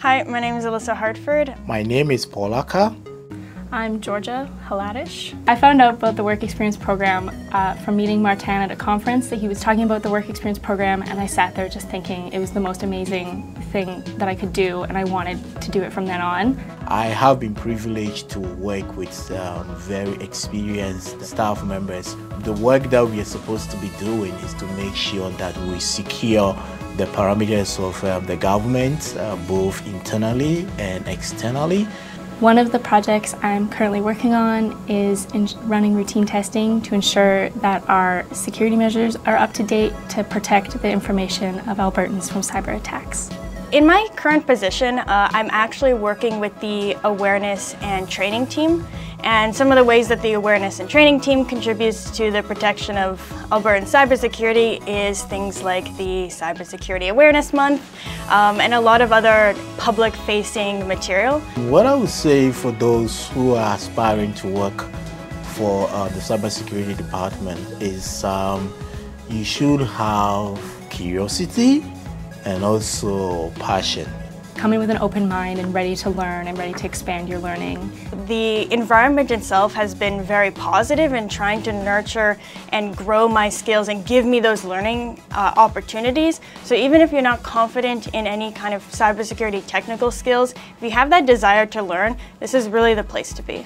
Hi, my name is Alyssa Hartford. My name is Paulaka. I'm Georgia Haladish. I found out about the Work Experience Program uh, from meeting Martin at a conference that he was talking about the Work Experience Program and I sat there just thinking it was the most amazing thing that I could do and I wanted to do it from then on. I have been privileged to work with um, very experienced staff members. The work that we are supposed to be doing is to make sure that we secure the parameters of um, the government, uh, both internally and externally. One of the projects I'm currently working on is running routine testing to ensure that our security measures are up to date to protect the information of Albertans from cyber attacks. In my current position, uh, I'm actually working with the awareness and training team. And some of the ways that the awareness and training team contributes to the protection of Albertan cybersecurity is things like the Cybersecurity Awareness Month um, and a lot of other public-facing material. What I would say for those who are aspiring to work for uh, the cybersecurity department is um, you should have curiosity and also passion. Coming with an open mind and ready to learn and ready to expand your learning. The environment itself has been very positive in trying to nurture and grow my skills and give me those learning uh, opportunities. So even if you're not confident in any kind of cybersecurity technical skills, if you have that desire to learn, this is really the place to be.